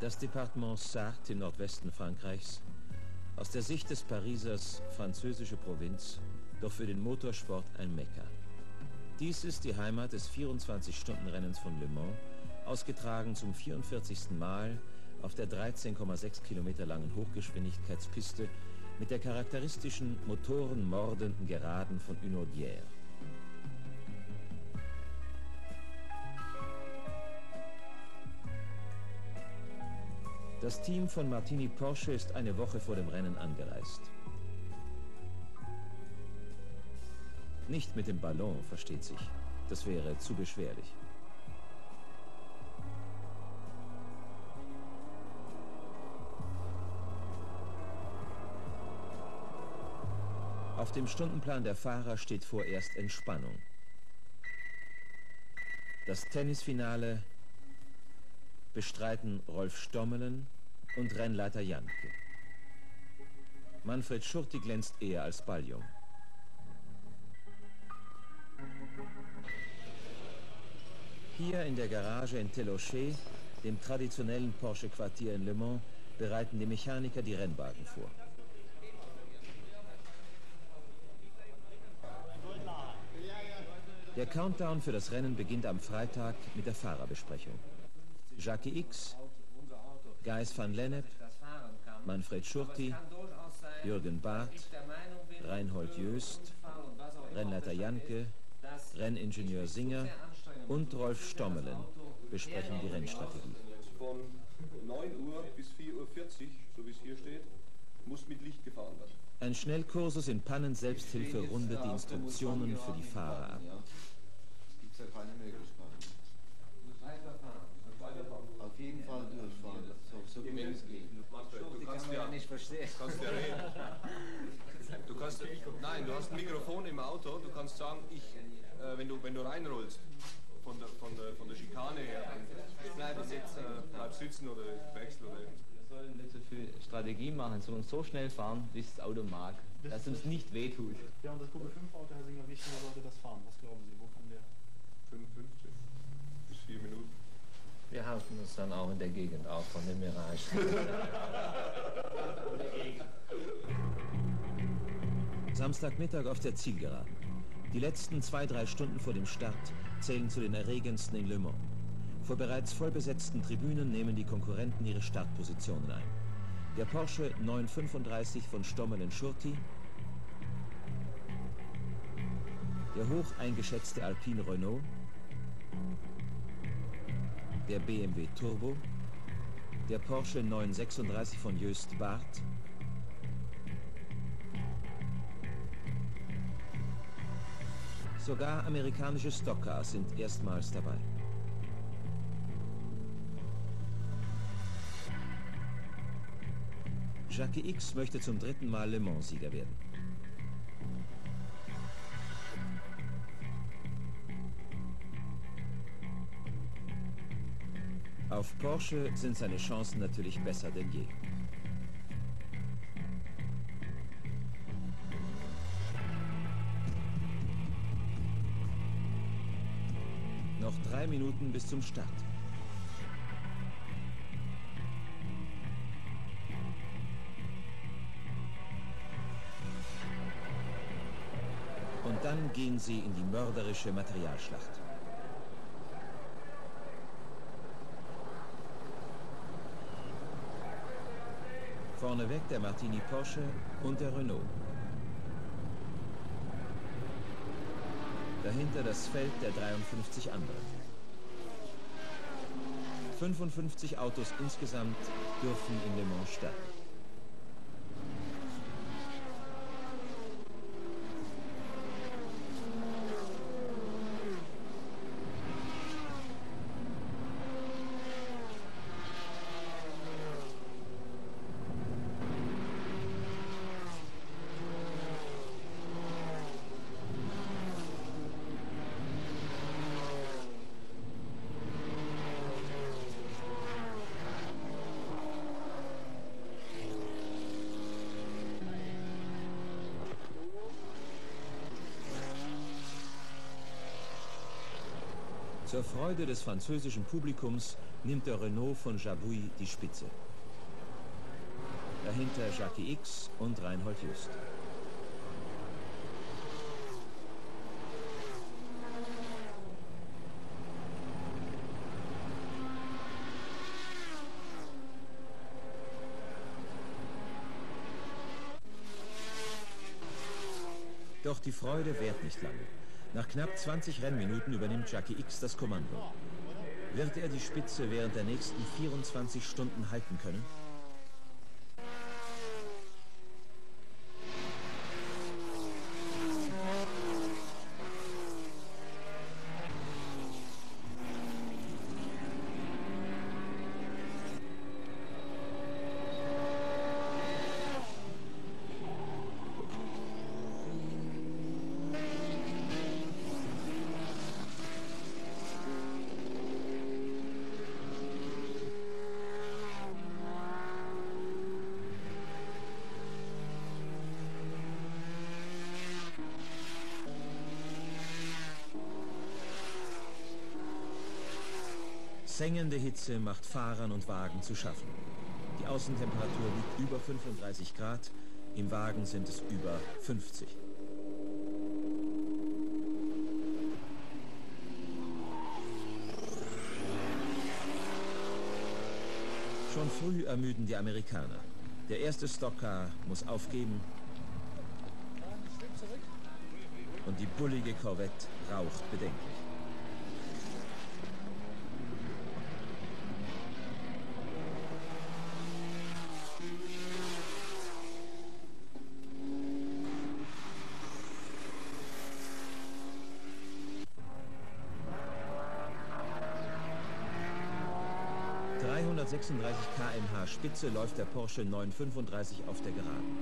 Das Departement Sarthe im Nordwesten Frankreichs, aus der Sicht des Parisers französische Provinz, doch für den Motorsport ein Mekka. Dies ist die Heimat des 24-Stunden-Rennens von Le Mans, ausgetragen zum 44. Mal auf der 13,6 Kilometer langen Hochgeschwindigkeitspiste mit der charakteristischen motorenmordenden Geraden von Unaudière. Das Team von Martini Porsche ist eine Woche vor dem Rennen angereist. Nicht mit dem Ballon, versteht sich. Das wäre zu beschwerlich. Auf dem Stundenplan der Fahrer steht vorerst Entspannung. Das Tennisfinale bestreiten Rolf Stommelen und Rennleiter Janke. Manfred Schurti glänzt eher als Balljung. Hier in der Garage in Telochet, dem traditionellen Porsche-Quartier in Le Mans, bereiten die Mechaniker die Rennwagen vor. Der Countdown für das Rennen beginnt am Freitag mit der Fahrerbesprechung. Jackie X, Geis van Lennep, Manfred Schurti, Jürgen Barth, Reinhold Jöst, Rennleiter Janke, Renningenieur Singer und Rolf Stommelen besprechen die Rennstrategie. Von 9 Uhr bis 4.40 Uhr, so wie es hier steht, muss mit Licht gefahren werden. Ein Schnellkursus in Pannenselbsthilfe rundet die Instruktionen für die Fahrer ab. Gibt es ja keine Möglichkeit. so gut es geht. Manfred, du kannst ja, nicht verstehen. kannst ja reden. Du kannst, nein, du hast ein Mikrofon im Auto, du kannst sagen, ich, äh, wenn, du, wenn du reinrollst, von der, von der, von der Schikane her, bleib sitzen, äh, bleib sitzen oder wechsel oder wir sollen nicht so viel Strategie machen, sondern so schnell fahren, wie das Auto mag, das dass uns nicht wehtut. Ja, und das Gruppe 5 Auto, Herr Singer, wie schnell sollte das fahren? Was glauben Sie, wo kann der? 5, 5? Uns dann auch in der Gegend auf von dem Mirage. Samstagmittag auf der Zielgeraden. Die letzten zwei, drei Stunden vor dem Start zählen zu den erregendsten in Le Mans. Vor bereits vollbesetzten Tribünen nehmen die Konkurrenten ihre Startpositionen ein. Der Porsche 935 von Stommelen Schurti, der hoch eingeschätzte Alpine Renault, der BMW Turbo, der Porsche 936 von Jöst Barth, Sogar amerikanische Stockcars sind erstmals dabei. Jackie X möchte zum dritten Mal Le Mans-Sieger werden. Auf Porsche sind seine Chancen natürlich besser denn je. Noch drei Minuten bis zum Start. Und dann gehen sie in die mörderische Materialschlacht. Vorneweg der Martini Porsche und der Renault. Dahinter das Feld der 53 anderen. 55 Autos insgesamt dürfen in Le Mans starten. Zur Freude des französischen Publikums nimmt der Renault von Jabouille die Spitze. Dahinter Jackie X und Reinhold Just. Doch die Freude währt nicht lange. Nach knapp 20 Rennminuten übernimmt Jackie X das Kommando. Wird er die Spitze während der nächsten 24 Stunden halten können? Sengende Hitze macht Fahrern und Wagen zu schaffen. Die Außentemperatur liegt über 35 Grad, im Wagen sind es über 50. Schon früh ermüden die Amerikaner. Der erste Stockcar muss aufgeben und die bullige Corvette raucht bedenklich. km/h Spitze läuft der Porsche 935 auf der Geraden.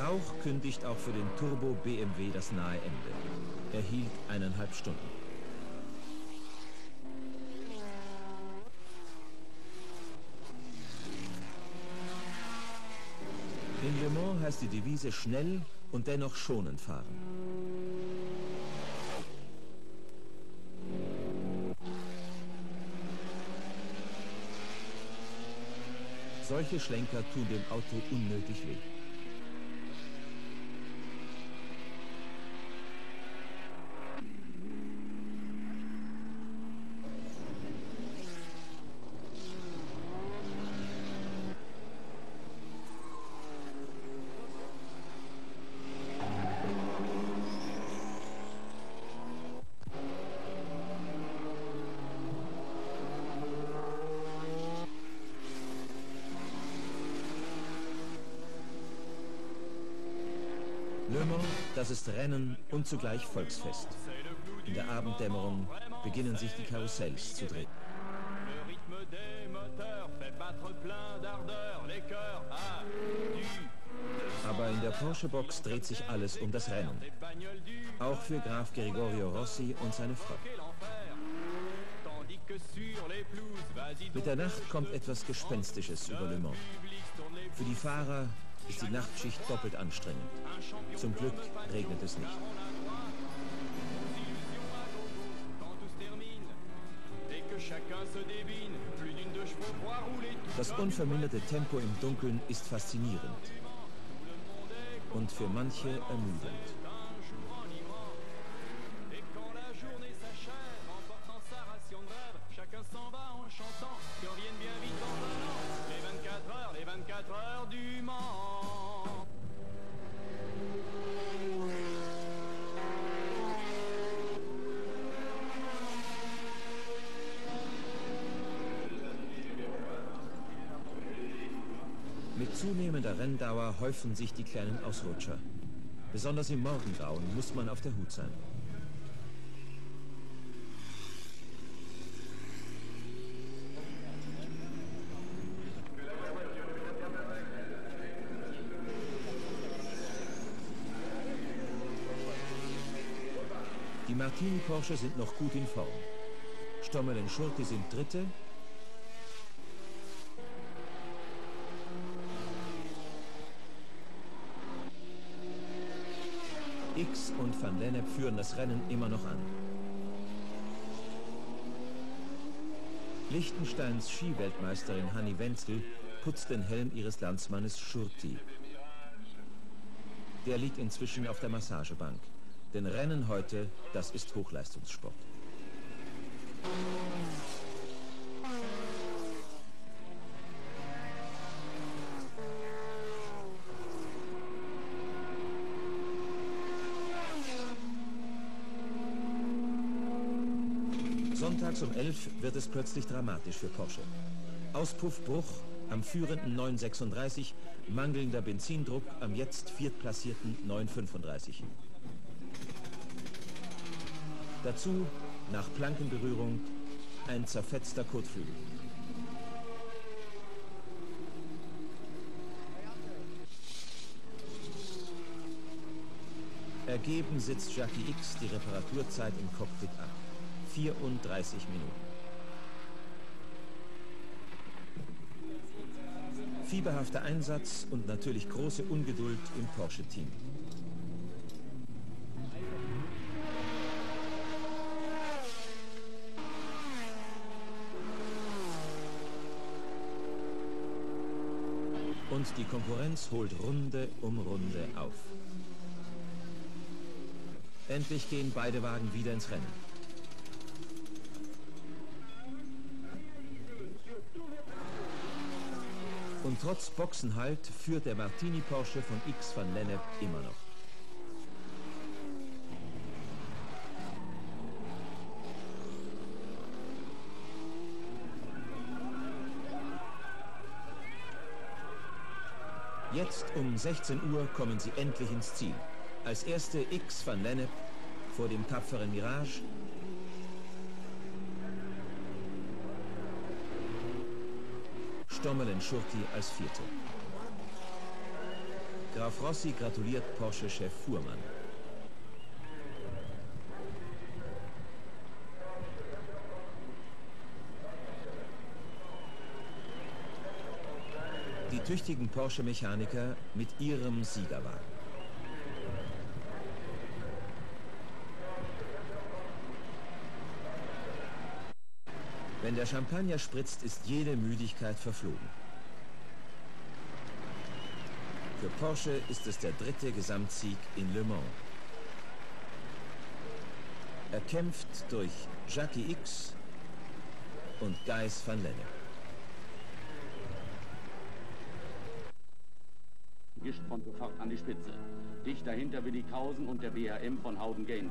Rauch kündigt auch für den Turbo BMW das nahe Ende. Er hielt eineinhalb Stunden. In Le Mans heißt die Devise schnell und dennoch schonend fahren. Solche Schlenker tun dem Auto unnötig weh. Mans, das ist Rennen und zugleich Volksfest. In der Abenddämmerung beginnen sich die Karussells zu drehen. Aber in der Porsche-Box dreht sich alles um das Rennen. Auch für Graf Gregorio Rossi und seine Frau. Mit der Nacht kommt etwas Gespenstisches über Le Mans. Für die Fahrer ist die Nachtschicht doppelt anstrengend. Zum Glück regnet es nicht. Das unverminderte Tempo im Dunkeln ist faszinierend und für manche ermüdend. Mit zunehmender Renndauer häufen sich die kleinen Ausrutscher. Besonders im Morgengrauen muss man auf der Hut sein. Die Martini Porsche sind noch gut in Form. Stommel und Schurti sind Dritte. X und Van Lennep führen das Rennen immer noch an. Liechtensteins Skiweltmeisterin Hanni Wenzel putzt den Helm ihres Landsmannes Schurti. Der liegt inzwischen auf der Massagebank. Denn Rennen heute, das ist Hochleistungssport. Sonntags um 11 wird es plötzlich dramatisch für Porsche. Auspuffbruch am führenden 936, mangelnder Benzindruck am jetzt viertplatzierten 935. Dazu, nach Plankenberührung, ein zerfetzter Kotflügel. Ergeben sitzt Jackie X die Reparaturzeit im Cockpit ab. 34 Minuten. Fieberhafter Einsatz und natürlich große Ungeduld im Porsche-Team. Und die Konkurrenz holt Runde um Runde auf. Endlich gehen beide Wagen wieder ins Rennen. Und trotz Boxenhalt führt der Martini Porsche von X van Lennep immer noch. Jetzt um 16 Uhr kommen sie endlich ins Ziel. Als erste X van Lennep vor dem tapferen Mirage. Stommel und Schurti als Vierte. Graf Rossi gratuliert Porsche-Chef Fuhrmann. Die tüchtigen Porsche-Mechaniker mit ihrem Siegerwagen. Wenn der Champagner spritzt, ist jede Müdigkeit verflogen. Für Porsche ist es der dritte Gesamtsieg in Le Mans. Erkämpft durch Jackie X und Geis van Lennep. Gischt von sofort an die Spitze. Dicht dahinter Willi Kausen und der BRM von Howden Gainley.